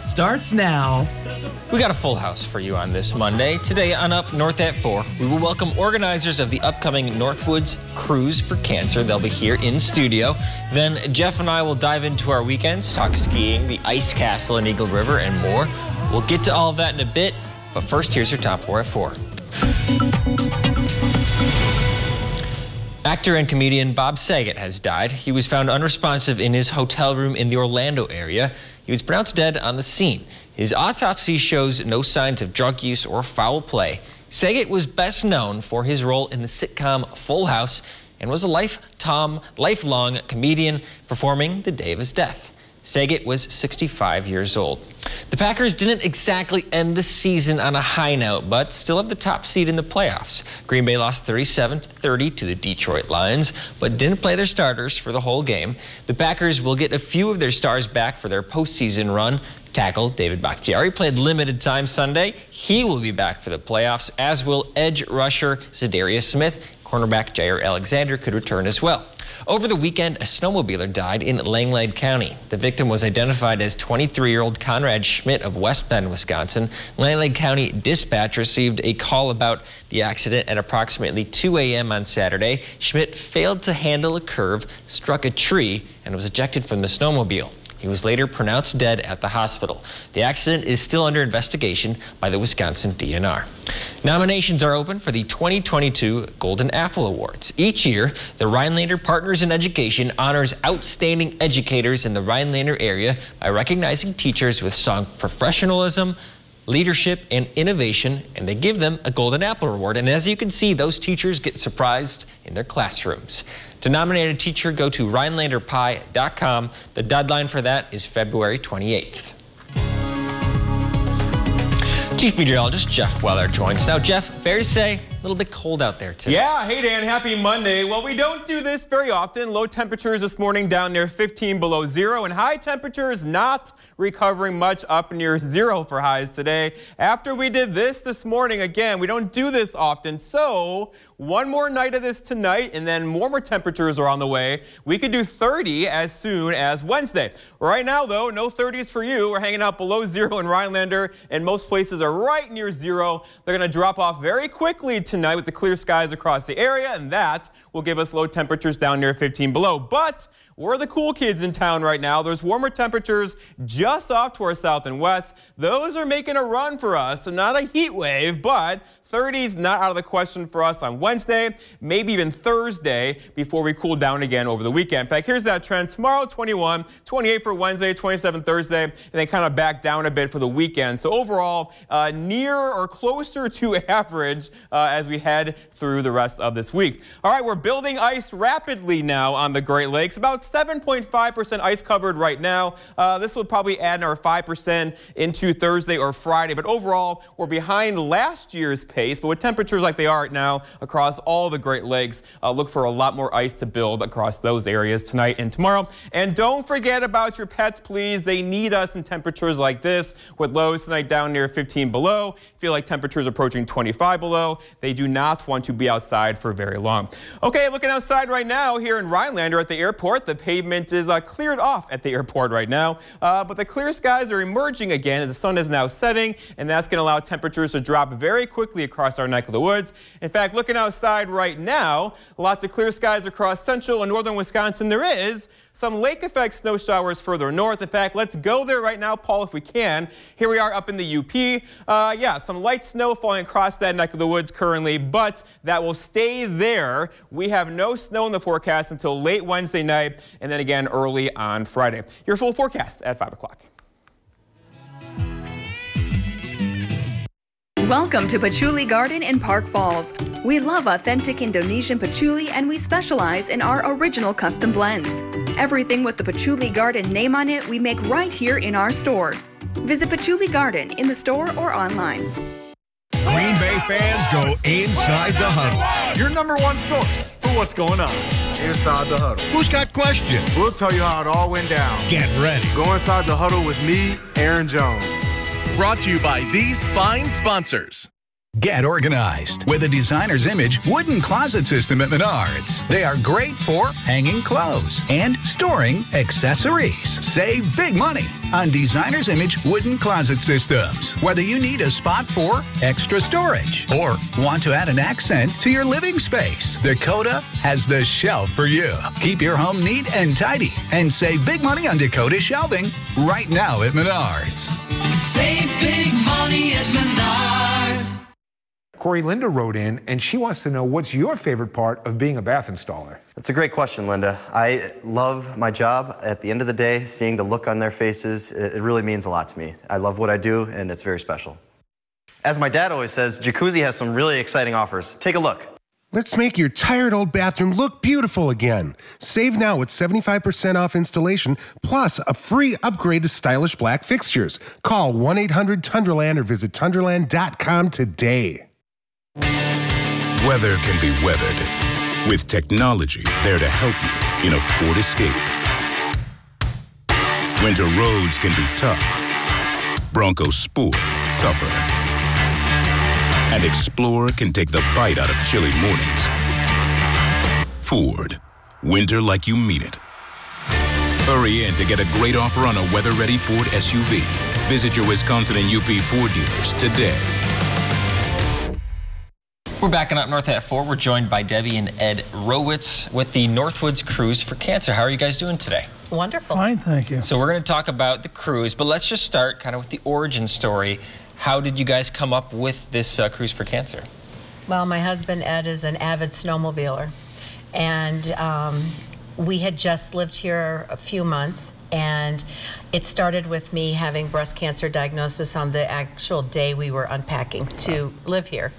starts now. We got a full house for you on this Monday. Today on Up North at 4, we will welcome organizers of the upcoming Northwoods Cruise for Cancer. They'll be here in studio. Then Jeff and I will dive into our weekends, talk skiing, the ice castle in Eagle River, and more. We'll get to all of that in a bit, but first, here's your top four at 4. Actor and comedian Bob Saget has died. He was found unresponsive in his hotel room in the Orlando area. He was pronounced dead on the scene. His autopsy shows no signs of drug use or foul play. Saget was best known for his role in the sitcom Full House and was a lifetime, lifelong comedian performing the day of his death. Saget was 65 years old. The Packers didn't exactly end the season on a high note, but still have the top seed in the playoffs. Green Bay lost 37-30 to the Detroit Lions, but didn't play their starters for the whole game. The Packers will get a few of their stars back for their postseason run. Tackle David Bakhtiari played limited time Sunday. He will be back for the playoffs, as will edge rusher Za'Darius Smith. Cornerback Jaire Alexander could return as well. Over the weekend, a snowmobiler died in Langlade County. The victim was identified as 23-year-old Conrad Schmidt of West Bend, Wisconsin. Langlade County dispatch received a call about the accident at approximately 2 a.m. on Saturday. Schmidt failed to handle a curve, struck a tree, and was ejected from the snowmobile. He was later pronounced dead at the hospital. The accident is still under investigation by the Wisconsin DNR. Nominations are open for the 2022 Golden Apple Awards. Each year, the Rhinelander Partners in Education honors outstanding educators in the Rhinelander area by recognizing teachers with strong professionalism, leadership, and innovation, and they give them a Golden Apple Award. And as you can see, those teachers get surprised in their classrooms. To nominate a teacher, go to RhinelanderPie.com. The deadline for that is February 28th. Chief Meteorologist Jeff Weller joins. Now, Jeff, fair to say, a little bit cold out there too. Yeah, hey Dan, happy Monday. Well, we don't do this very often. Low temperatures this morning down near 15 below zero, and high temperatures not recovering much up near zero for highs today. After we did this this morning, again, we don't do this often, so one more night of this tonight, and then warmer temperatures are on the way. We could do 30 as soon as Wednesday. Right now, though, no 30s for you. We're hanging out below zero in Rhinelander, and most places are right near zero. They're going to drop off very quickly tonight with the clear skies across the area, and that will give us low temperatures down near 15 below. But we're the cool kids in town right now. There's warmer temperatures just off to our south and west. Those are making a run for us. So not a heat wave, but 30s not out of the question for us on Wednesday, maybe even Thursday before we cool down again over the weekend. In fact, here's that trend. Tomorrow, 21, 28 for Wednesday, 27 Thursday, and then kind of back down a bit for the weekend. So overall, uh, near or closer to average uh, as we head through the rest of this week. All right, we're building ice rapidly now on the Great Lakes. About 7.5% ice covered right now. Uh, this will probably add another 5% into Thursday or Friday, but overall, we're behind last year's pace pace, but with temperatures like they are right now across all the Great Lakes, uh, look for a lot more ice to build across those areas tonight and tomorrow. And don't forget about your pets, please. They need us in temperatures like this with lows tonight down near 15 below. Feel like temperatures approaching 25 below. They do not want to be outside for very long. Okay, looking outside right now here in Rhinelander at the airport, the pavement is uh, cleared off at the airport right now, uh, but the clear skies are emerging again as the sun is now setting, and that's going to allow temperatures to drop very quickly across our neck of the woods. In fact, looking outside right now, lots of clear skies across central and northern Wisconsin. There is some lake effect snow showers further north. In fact, let's go there right now, Paul, if we can. Here we are up in the UP. Uh, yeah, some light snow falling across that neck of the woods currently, but that will stay there. We have no snow in the forecast until late Wednesday night and then again early on Friday. Your full forecast at 5 o'clock. Welcome to Patchouli Garden in Park Falls. We love authentic Indonesian patchouli and we specialize in our original custom blends. Everything with the Patchouli Garden name on it we make right here in our store. Visit Patchouli Garden in the store or online. Green Bay fans go inside the huddle. Your number one source for what's going on. Inside the huddle. Who's got questions? We'll tell you how it all went down. Get ready. Go inside the huddle with me, Aaron Jones. Brought to you by these fine sponsors. Get organized with a designer's image wooden closet system at Menards. They are great for hanging clothes and storing accessories. Save big money on designer's image wooden closet systems. Whether you need a spot for extra storage or want to add an accent to your living space, Dakota has the shelf for you. Keep your home neat and tidy and save big money on Dakota shelving right now at Menards. Save big money at Menards. Corey Linda wrote in and she wants to know what's your favorite part of being a bath installer? That's a great question, Linda. I love my job. At the end of the day, seeing the look on their faces, it, it really means a lot to me. I love what I do, and it's very special. As my dad always says, Jacuzzi has some really exciting offers. Take a look. Let's make your tired old bathroom look beautiful again. Save now with 75% off installation plus a free upgrade to stylish black fixtures. Call 1 800 Tundraland or visit Tundraland.com today. Weather can be weathered with technology there to help you in a Ford Escape. Winter roads can be tough. Bronco Sport tougher. And Explorer can take the bite out of chilly mornings. Ford, winter like you mean it. Hurry in to get a great offer on a weather-ready Ford SUV. Visit your Wisconsin and UP Ford dealers today. We're back up north at 4. We're joined by Debbie and Ed Rowitz with the Northwoods Cruise for Cancer. How are you guys doing today? Wonderful. Fine, thank you. So we're going to talk about the cruise, but let's just start kind of with the origin story. How did you guys come up with this uh, Cruise for Cancer? Well, my husband Ed is an avid snowmobiler, and um, we had just lived here a few months, and it started with me having breast cancer diagnosis on the actual day we were unpacking to live here.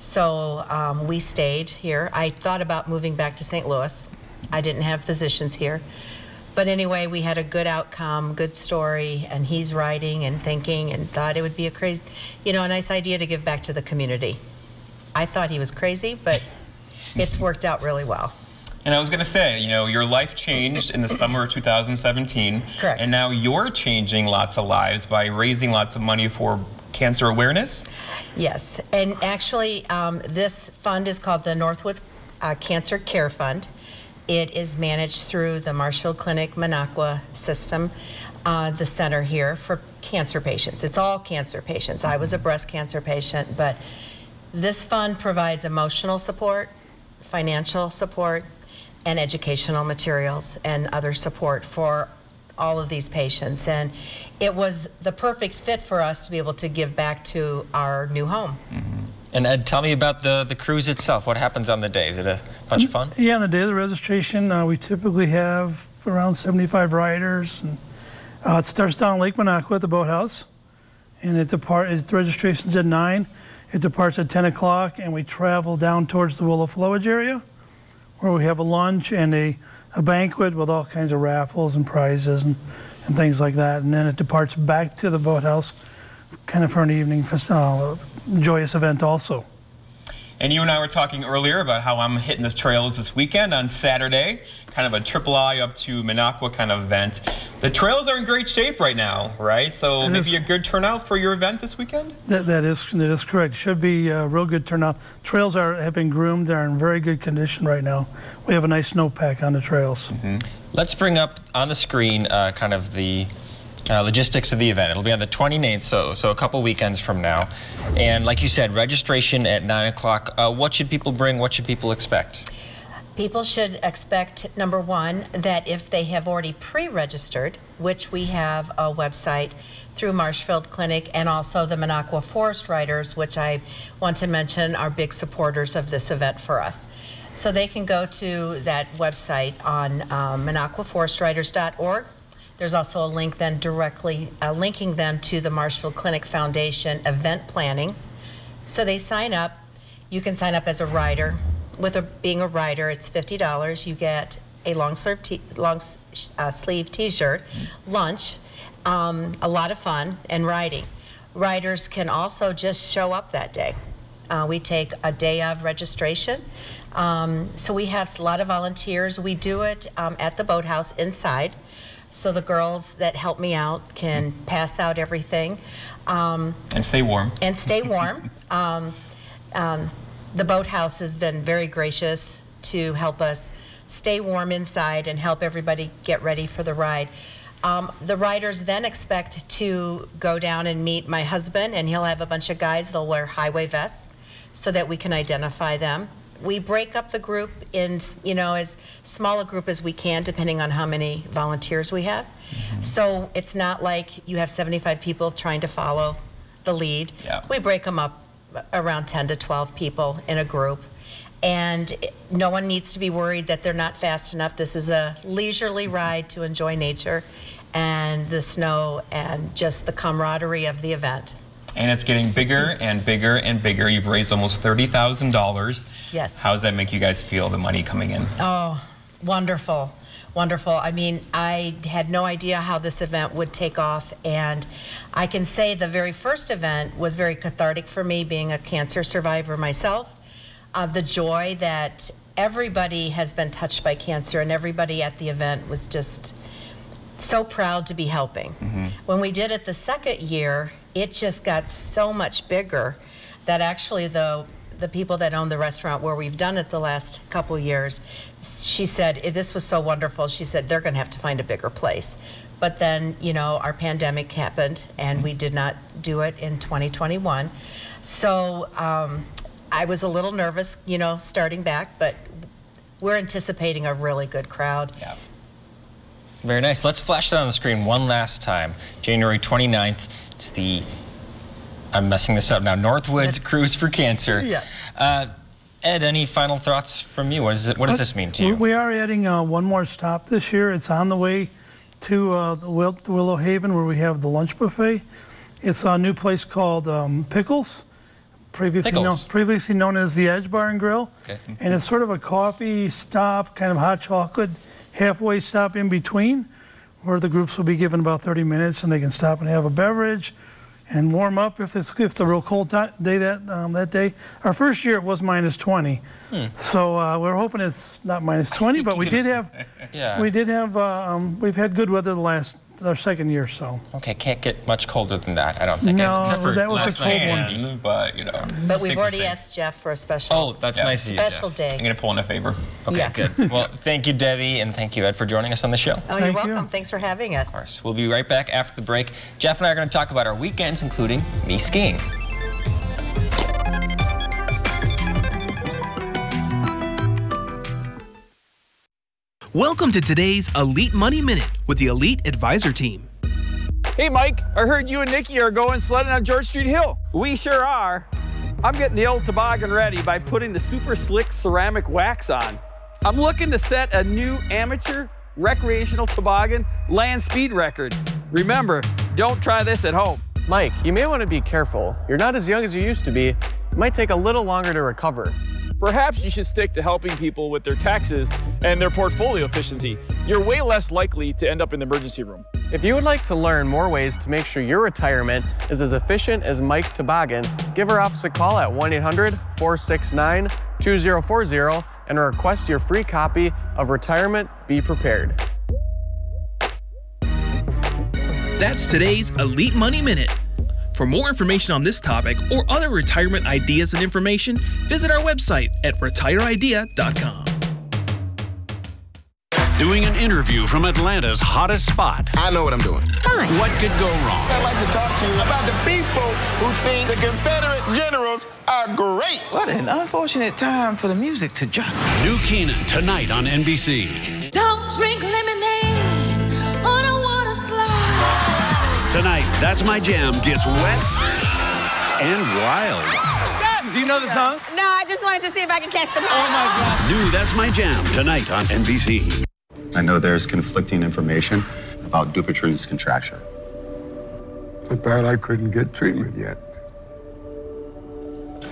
So um, we stayed here. I thought about moving back to St. Louis. I didn't have physicians here. But anyway, we had a good outcome, good story, and he's writing and thinking and thought it would be a crazy, you know, a nice idea to give back to the community. I thought he was crazy, but it's worked out really well. And I was going to say, you know, your life changed in the summer of 2017. Correct. And now you're changing lots of lives by raising lots of money for cancer awareness. Yes, and actually, um, this fund is called the Northwoods uh, Cancer Care Fund. It is managed through the Marshfield Clinic Minocqua system, uh, the center here for cancer patients. It's all cancer patients. I was a breast cancer patient, but this fund provides emotional support, financial support, and educational materials and other support for all of these patients. And it was the perfect fit for us to be able to give back to our new home. Mm-hmm. And Ed, tell me about the, the cruise itself. What happens on the day? Is it a bunch of fun? Yeah, on the day of the registration, uh, we typically have around 75 riders. And, uh, it starts down Lake Minocqua at the boathouse, and it depart. It, the registration's at nine. It departs at 10 o'clock, and we travel down towards the Willow Flowage area, where we have a lunch and a, a banquet with all kinds of raffles and prizes and, and things like that. And then it departs back to the boathouse, kind of for an evening uh, joyous event also. And you and I were talking earlier about how I'm hitting the trails this weekend on Saturday, kind of a triple I up to Minocqua kind of event. The trails are in great shape right now, right? So It maybe is. a good turnout for your event this weekend? That, that is that is correct. Should be a real good turnout. Trails are have been groomed. They're in very good condition right now. We have a nice snowpack on the trails. Let's bring up on the screen uh, kind of the uh, logistics of the event. It'll be on the 29th, so, so a couple weekends from now. And like you said, registration at 9 o'clock. Uh, what should people bring? What should people expect? People should expect, number one, that if they have already pre-registered, which we have a website through Marshfield Clinic and also the Minocqua Forest Riders, which I want to mention are big supporters of this event for us. So they can go to that website on um, minocquaforestriders.org. There's also a link then directly uh, linking them to the Marshfield Clinic Foundation event planning. So they sign up. You can sign up as a rider. With a, being a rider, it's $50. You get a long sleeve, t- long uh, sleeve T-shirt, lunch, um, a lot of fun, and riding. Riders can also just show up that day. Uh, we take a day of registration. Um, so we have a lot of volunteers. We do it um, at the boathouse inside. So the girls that help me out can pass out everything. Um, And stay warm. and stay warm. Um, Um, the boathouse has been very gracious to help us stay warm inside and help everybody get ready for the ride. Um, the riders then expect to go down and meet my husband, and he'll have a bunch of guys. They'll wear highway vests so that we can identify them. We break up the group in, you know, as small a group as we can, depending on how many volunteers we have. Mm-hmm. So it's not like you have 75 people trying to follow the lead. Yeah. We break them up around 10 to 12 people in a group. And no one needs to be worried that they're not fast enough. This is a leisurely mm-hmm. ride to enjoy nature and the snow and just the camaraderie of the event. And it's getting bigger and bigger and bigger. You've raised almost $30,000. Yes. How does that make you guys feel, the money coming in? Oh, wonderful. Wonderful. I mean, I had no idea how this event would take off. And I can say the very first event was very cathartic for me, being a cancer survivor myself. Uh, the joy that everybody has been touched by cancer, and everybody at the event was just so proud to be helping. When we did it the second year, it just got so much bigger that actually the the people that own the restaurant where we've done it the last couple years, she said "Eh, this was so wonderful. She said they're going to have to find a bigger place. But then, you know, our pandemic happened and we did not do it in 2021. So um, I was a little nervous, you know, starting back, but we're anticipating a really good crowd. Yeah. Very nice. Let's flash that on the screen one last time. January 29th. It's the, I'm messing this up now, Northwoods Cruise for Cancer. Yes. Uh, Ed, any final thoughts from you? What, is it, what does this mean to you? We are adding uh, one more stop this year. It's on the way to uh, the Will- Willow Haven where we have the lunch buffet. It's a new place called um, Pickles, previously known, Pickles. previously known as the Edge Bar and Grill. Okay. And it's sort of a coffee stop, kind of hot chocolate, halfway stop in between, where the groups will be given about 30 minutes and they can stop and have a beverage and warm up if it's, if it's a real cold day that, um, that day. Our first year it was minus 20. Hmm. So uh, we're hoping it's not minus 20, but we did have, Yeah. we did have, uh, um, we've had good weather the last, our second year, so. Okay, can't get much colder than that, I don't think. No, Except for that was a cold night, one. maybe. But, you know. But we've think the already asked Jeff for a special. Oh, that's Yeah. nice of you, Special Jeff. day. I'm going to pull in a favor. Okay, Yes. good. Well, thank you, Debbie, and thank you, Ed, for joining us on the show. Oh, you're welcome. Thanks for having us. Of course. We'll be right back after the break. Jeff and I are going to talk about our weekends, including me skiing. Welcome to today's Elite Money Minute with the Elite Advisor Team. Hey, Mike, I heard you and Nikki are going sledding on George Street Hill. We sure are. I'm getting the old toboggan ready by putting the super slick ceramic wax on. I'm looking to set a new amateur recreational toboggan land speed record. Remember, don't try this at home. Mike, you may want to be careful. You're not as young as you used to be. It might take a little longer to recover. Perhaps you should stick to helping people with their taxes and their portfolio efficiency. You're way less likely to end up in the emergency room. If you would like to learn more ways to make sure your retirement is as efficient as Mike's Toboggan, give our office a call at 1 800 469 2040 and request your free copy of Retirement Be Prepared. That's today's Elite Money Minute. For more information on this topic or other retirement ideas and information, visit our website at retireidea.com. Doing an interview from Atlanta's hottest spot. I know what I'm doing. Fine. What could go wrong? I'd like to talk to you about the people who think the Confederate generals are great. What an unfortunate time for the music to drop. New Kenan tonight on NBC. Don't drink lemonade Tonight, That's My Jam gets wet and wild. Do you know the song? No, I just wanted to see if I could catch the ball. Oh my God. New That's My Jam tonight on NBC. I know there's conflicting information about Dupuytren's contracture. But that I couldn't get treatment yet.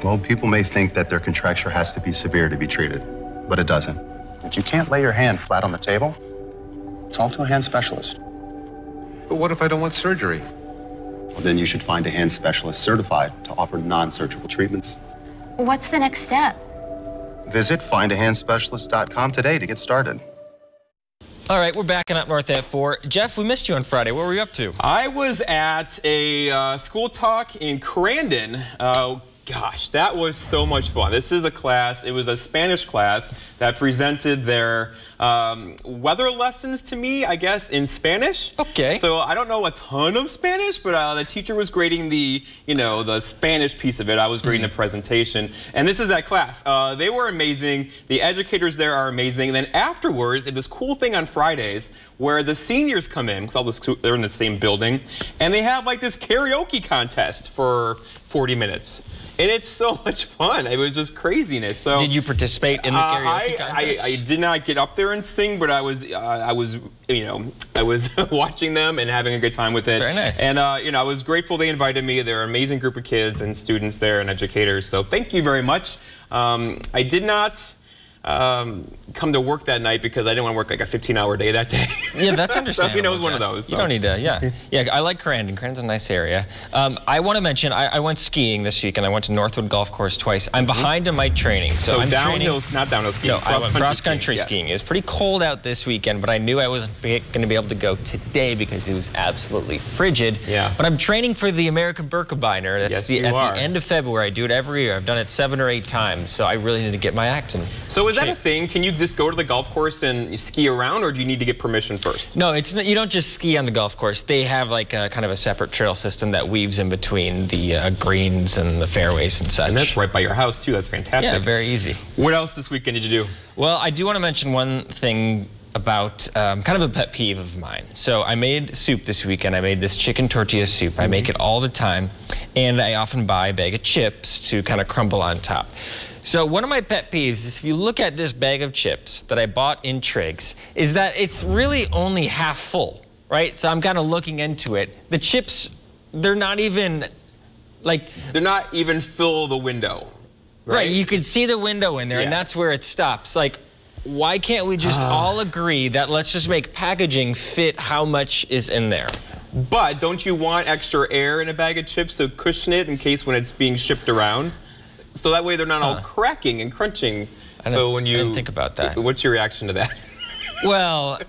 Well, people may think that their contracture has to be severe to be treated, but it doesn't. If you can't lay your hand flat on the table, talk to a hand specialist. But what if I don't want surgery? Well, then you should find a hand specialist certified to offer non-surgical treatments. What's the next step? Visit findahandspecialist.com today to get started. All right, we're backing up north at 4. Jeff, we missed you on Friday. What were you up to? I was at a uh, school talk in Crandon. Uh, gosh, that was so much fun. This is a class, it was a Spanish class that presented their um, weather lessons to me, I guess, in Spanish. Okay. So I don't know a ton of Spanish, but uh, the teacher was grading the, you know, the Spanish piece of it. I was grading Mm-hmm. the presentation. And this is that class. Uh, they were amazing. The educators there are amazing. And then afterwards, they this cool thing on Fridays where the seniors come in, because all this, they're in the same building, and they have like this karaoke contest for 40 minutes. And it's so much fun. It was just craziness. So Did you participate in the uh, karaoke I, contest? I, I did not get up there and sing, but I was, uh, I was, you know, I was watching them and having a good time with it. Very nice. And uh, you know, I was grateful they invited me. They're an amazing group of kids and students there and educators. So thank you very much. Um, I did not. Um, come to work that night because I didn't want to work like a 15-hour day that day. Yeah, that's so, understandable. you know, it was one of those. You don't need to, yeah. Yeah, I like Crandon. Crandon's a nice area. Um, I want to mention, I, I went skiing this week and I went to Northwood Golf Course twice. I'm behind in my training. So, So I'm downhill, training, not downhill skiing. No, I went cross-country cross country skiing, skiing. yes. It was pretty cold out this weekend, but I knew I wasn't going to be able to go today because it was absolutely frigid. Yeah. But I'm training for the American Birkebeiner. That's Yes, the, you at are. the end of February. I do it every year. I've done it seven or eight times, so I really need to get my act in. So is that a thing? Can you just go to the golf course and ski around, or do you need to get permission first? No, it's not, you don't just ski on the golf course. They have like a, kind of a separate trail system that weaves in between the uh, greens and the fairways and such. And that's right by your house too. That's fantastic. Yeah, very easy. What else this weekend did you do? Well, I do want to mention one thing about um, kind of a pet peeve of mine. So I made soup this weekend. I made this chicken tortilla soup. I make it all the time, and I often buy a bag of chips to kind of crumble on top. So one of my pet peeves is if you look at this bag of chips that I bought in Trig's, is that it's really only half full, right? So I'm kind of looking into it. The chips, they're not even like They're not even fill the window. Right. you can see the window in there, and that's where it stops. Like, why can't we just Ah. all agree that let's just make packaging fit how much is in there? But don't you want extra air in a bag of chips to cushion it in case when it's being shipped around? So that way they're not all cracking and crunching. I so when you didn't think about that. What's your reaction to that? Well,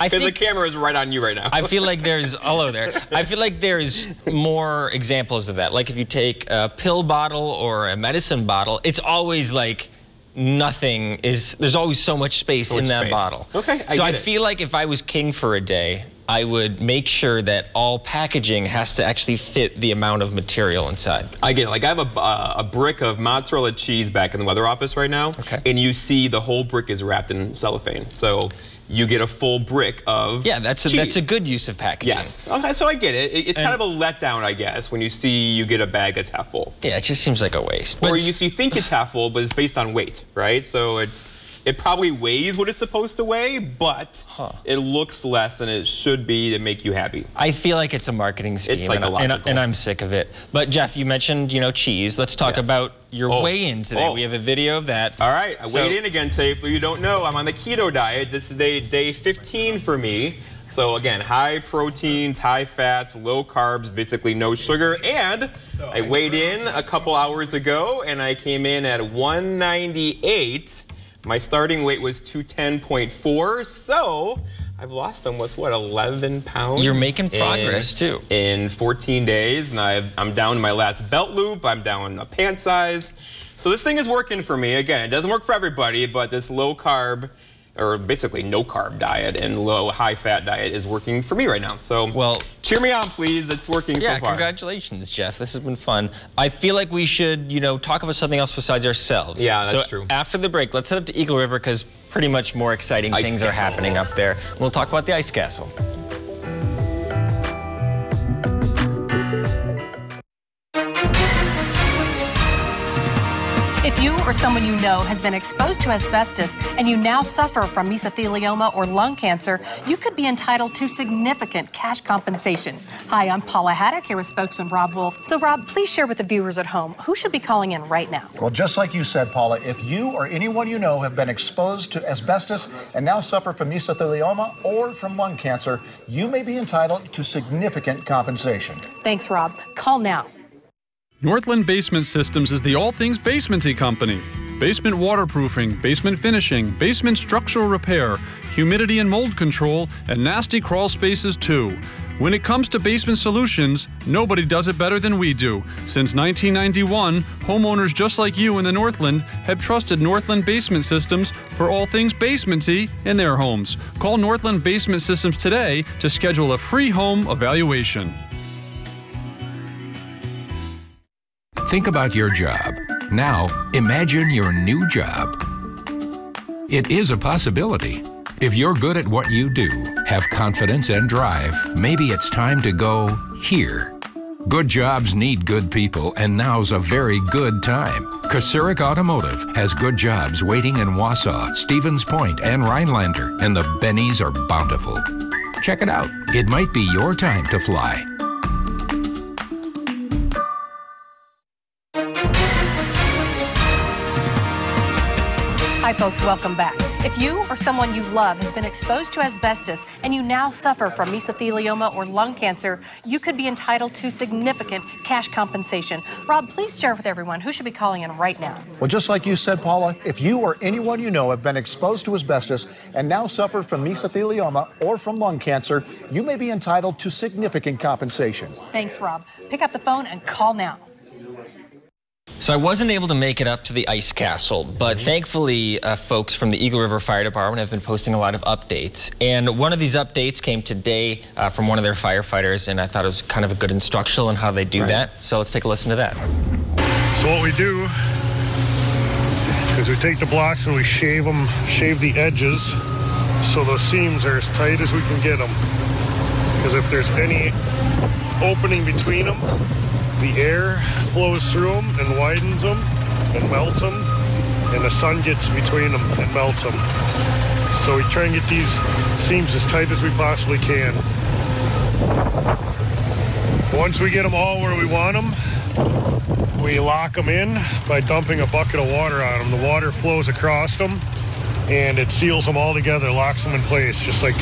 I Because the camera is right on you right now. I feel like there's hello there. I feel like there's more examples of that. Like if you take a pill bottle or a medicine bottle, it's always like nothing is. There's always so much space So in that space. bottle. Okay, I so I it. feel like if I was king for a day, I would make sure that all packaging has to actually fit the amount of material inside. I get it. Like I have a, uh, a brick of mozzarella cheese back in the weather office right now. Okay. And you see the whole brick is wrapped in cellophane. So you get a full brick of Yeah, that's a, that's a good use of packaging. Yes. Okay, so I get it. It- It's kind of a letdown, I guess, when you see you get a bag that's half full. Yeah, it just seems like a waste. or you, you think it's half full, but it's based on weight, right? So it's it probably weighs what it's supposed to weigh, but it looks less than it should be to make you happy. I feel like it's a marketing scheme, and, I- and, I- psychological. and I'm sick of it. But Jeff, you mentioned you know cheese. Let's talk Yes. about your Oh. weigh-in today. Oh. We have a video of that. All right, I So- weighed in again today. For you don't know, I'm on the keto diet. This is day, day 15 for me. So again, high proteins, high fats, low carbs, basically no sugar. And I weighed in a couple hours ago, and I came in at 198. My starting weight was 210.4. So I've lost almost what 11 pounds. You're making in- progress, too. In 14 days, and I've, I'm down to my last belt loop. I'm down a pant size. So this thing is working for me. Again, it doesn't work for everybody, but this low carb, or basically no carb diet and low high fat diet is working for me right now. So well, cheer me on, please. It's working Yeah, so far. congratulations, Jeff. This has been fun. I feel like we should, you know, talk about something else besides ourselves. Yeah, that's so true. After the break, let's head up to Eagle River because pretty much more exciting Ice things are happening up there. We'll talk about the ice castle. Someone you know has been exposed to asbestos and you now suffer from mesothelioma or lung cancer, you could be entitled to significant cash compensation. Hi, I'm Paula Haddock here with spokesman Rob Wolf. So, Rob, please share with the viewers at home who should be calling in right now. Well, just like you said, Paula, if you or anyone you know have been exposed to asbestos and now suffer from mesothelioma or from lung cancer, you may be entitled to significant compensation. Thanks, Rob. Call now. Northland Basement Systems is the all things basementy company. Basement waterproofing, basement finishing, basement structural repair, humidity and mold control, and nasty crawl spaces too. When it comes to basement solutions, nobody does it better than we do. Since 1991, homeowners just like you in the Northland have trusted Northland Basement Systems for all things basementy in their homes. Call Northland Basement Systems today to schedule a free home evaluation. Think about your job. Now, imagine your new job. It is a possibility. If you're good at what you do, have confidence and drive, maybe it's time to go here. Good jobs need good people, and now's a very good time. Kocourek Automotive has good jobs waiting in Wausau, Stevens Point, and Rhinelander, and the bennies are bountiful. Check it out. It might be your time to fly. Hi, folks, welcome back. If you or someone you love has been exposed to asbestos and you now suffer from mesothelioma or lung cancer, you could be entitled to significant cash compensation. Rob, please share with everyone who should be calling in right now. Well, just like you said, Paula, if you or anyone you know have been exposed to asbestos and now suffer from mesothelioma or from lung cancer, you may be entitled to significant compensation. Thanks, Rob. Pick up the phone and call now. So I wasn't able to make it up to the ice castle, but Mm-hmm. thankfully, uh, folks from the Eagle River Fire Department have been posting a lot of updates. And one of these updates came today uh, from one of their firefighters, and I thought it was kind of a good instructional on how they do that. So let's take a listen to that. So what we do is we take the blocks and we shave them, shave the edges so those seams are as tight as we can get them. Because if there's any opening between them, the air flows through them and widens them and melts them, and the sun gets between them and melts them. So we try and get these seams as tight as we possibly can. Once we get them all where we want them, we lock them in by dumping a bucket of water on them. The water flows across them and it seals them all together, locks them in place, just like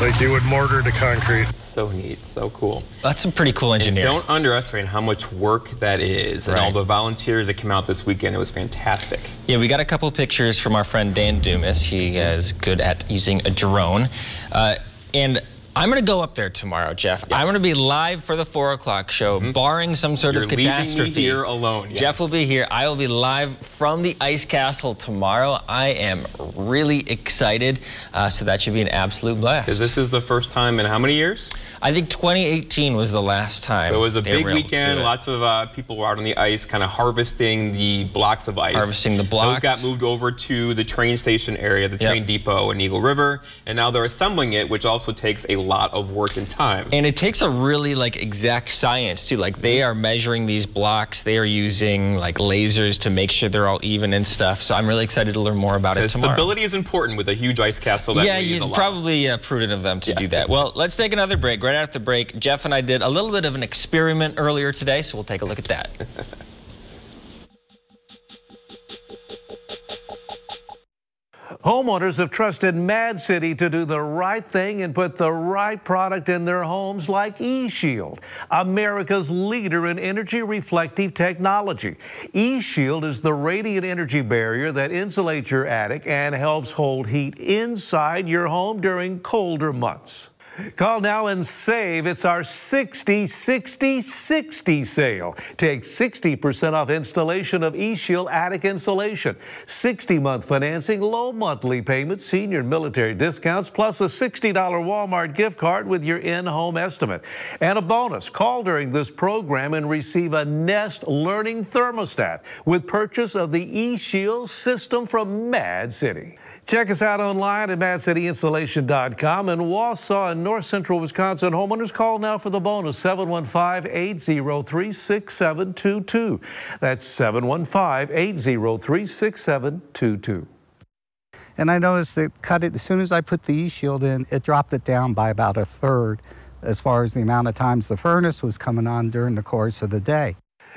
like you would mortar to concrete. So neat, so cool. That's some pretty cool And engineering. don't underestimate how much work that is. And all the volunteers that came out this weekend, it was fantastic. Yeah, we got a couple pictures from our friend Dan Dumas. He is good at using a drone. Uh, and I'm going to go up there tomorrow, Jeff. I'm going to be live for the 4 o'clock show, barring some sort. You're of leaving me catastrophe. here alone, Jeff will be here. I will be live from the Ice Castle tomorrow. I am really excited. Uh, so that should be an absolute blast. Because this is the first time in how many years? I think 2018 was the last time. So it was a big were able to do weekend. Lots of uh, people were out on the ice, kind of harvesting the blocks of ice. Harvesting the blocks. Those got moved over to the train station area, the train depot in Eagle River, and now they're assembling it, which also takes a lot of work and time. And it takes a really like exact science too. Like they are measuring these blocks. They are using like lasers to make sure they're all even and stuff. So I'm really excited to learn more about it tomorrow. stability is important with a huge ice castle that yeah, you probably uh, prudent of them to do that. Well, let's take another break. Right after the break, Jeff and I did a little bit of an experiment earlier today, so we'll take a look at that. Homeowners have trusted Mad City to do the right thing and put the right product in their homes like eShield, America's leader in energy reflective technology. eShield is the radiant energy barrier that insulates your attic and helps hold heat inside your home during colder months. Call now and save. It's our 60 60 60 sale. Take 60% off installation of eShield attic insulation. 60 month financing, low monthly payments, senior military discounts, plus a $60 Walmart gift card with your in home estimate. And a bonus call during this program and receive a Nest Learning Thermostat with purchase of the eShield system from Mad City. Check us out online at madcityinsulation.com and Wausau and North Central Wisconsin homeowners call now for the bonus 715-803-6722. That's 715-803-6722. And I noticed that cut it as soon as I put the e-shield in, it dropped it down by about a third as far as the amount of times the furnace was coming on during the course of the day.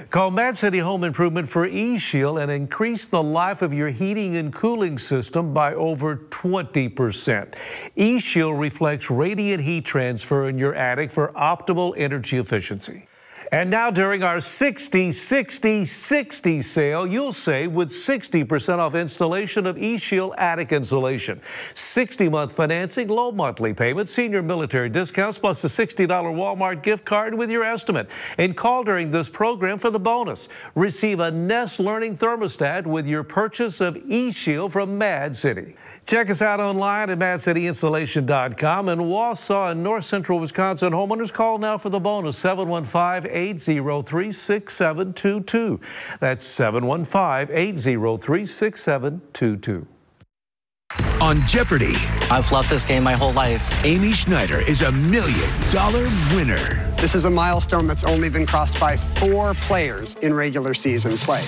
Call Mad City Home Improvement for eShield and increase the life of your heating and cooling system by over 20%. eShield reflects radiant heat transfer in your attic for optimal energy efficiency. And now during our 60 60 60 sale, you'll save with 60% off installation of eShield attic insulation. 60 month financing, low monthly payments, senior military discounts, plus a $60 Walmart gift card with your estimate. And call during this program for the bonus. Receive a Nest Learning thermostat with your purchase of eShield from Mad City. Check us out online at madcityinsulation.com. and Wausau and north central Wisconsin, homeowners call now for the bonus 715 803 6722. That's 715 803 6722. On Jeopardy! I've loved this game my whole life. Amy Schneider is a million dollar winner. This is a milestone that's only been crossed by four players in regular season play.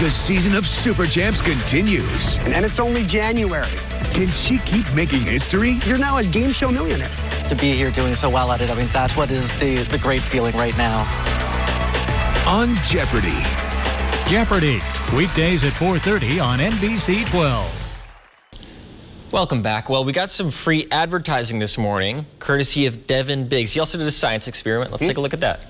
The season of Super Champs continues. And it's only January. Can she keep making history? You're now a game show millionaire. To be here doing so well at it, I mean, that's what is the, the great feeling right now. On Jeopardy! Jeopardy! Weekdays at 4.30 on NBC 12. Welcome back. Well, we got some free advertising this morning, courtesy of Devin Biggs. He also did a science experiment. Let's take a hmm. look at that.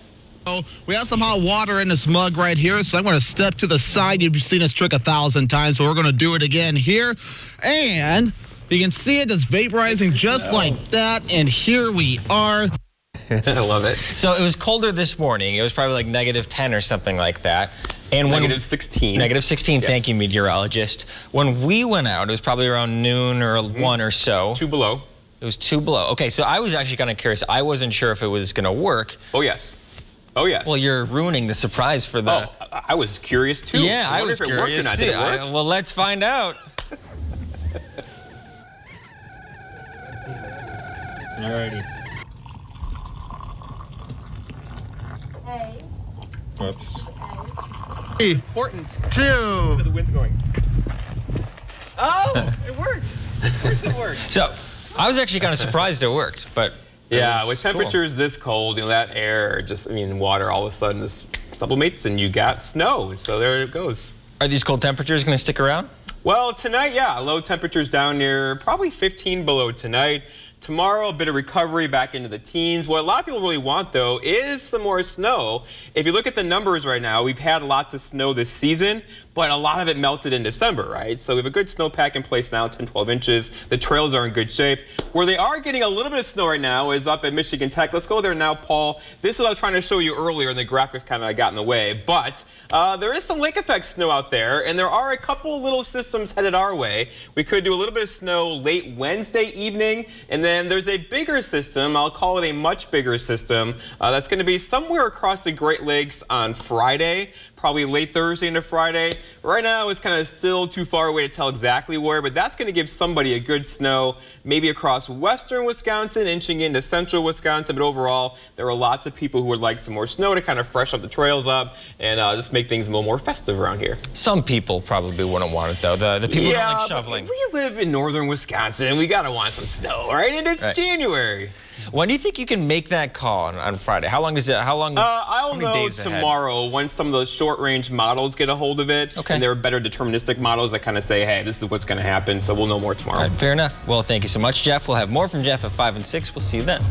We have some hot water in this mug right here, so I'm going to step to the side. You've seen this trick a thousand times, but we're going to do it again here. And you can see it, it's vaporizing just like that. And here we are. I love it. So it was colder this morning. It was probably like negative 10 or something like that. And when, Negative 16. Negative 16, thank you, meteorologist. When we went out, it was probably around noon or mm-hmm. one or so. Two below. It was two below. Okay, so I was actually kind of curious. I wasn't sure if it was going to work. Oh, yes. Oh, yes. Well, you're ruining the surprise for the. Oh, I I was curious too. Yeah, I, wonder was if it worked or curious not. too. Did it work? I- well, let's find out. Alrighty. Hey. Oops. Important. Two. The wind's going. Oh, it worked. Of course it worked. So, I was actually kind of surprised it worked, but. Yeah, with cool. temperatures this cold, you know, that air just, I mean, water all of a sudden just sublimates and you got snow. So there it goes. Are these cold temperatures going to stick around? Well, tonight, yeah, low temperatures down near probably 15 below tonight. Tomorrow, a bit of recovery back into the teens. What a lot of people really want, though, is some more snow. If you look at the numbers right now, we've had lots of snow this season, but a lot of it melted in December, right? So we have a good snowpack in place now, 10, 12 inches. The trails are in good shape. Where they are getting a little bit of snow right now is up at Michigan Tech. Let's go there now, Paul. This is what I was trying to show you earlier, and the graphics kind of got in the way. But uh, there is some lake effect snow out there, and there are a couple little systems headed our way. We could do a little bit of snow late Wednesday evening, and then there's a bigger system. I'll call it a much bigger system uh, that's going to be somewhere across the Great Lakes on Friday, probably late Thursday into Friday. Right now, it's kind of still too far away to tell exactly where, but that's going to give somebody a good snow, maybe across western Wisconsin, inching into central Wisconsin. But overall, there are lots of people who would like some more snow to kind of fresh up the trails up and uh, just make things a little more festive around here. Some people probably wouldn't want it, though. The, the people who yeah, don't like shoveling. we live in northern Wisconsin and we got to want some snow, right? And it's Right. January. When do you think you can make that call on, on Friday? How long is it? How long? Uh, how I'll many know ahead? tomorrow once some of those short-range models get a hold of it. Okay. And there are better deterministic models that kind of say, hey, this is what's going to happen. So we'll know more tomorrow. All right, fair enough. Well, thank you so much, Jeff. We'll have more from Jeff at 5 and 6. We'll see you then.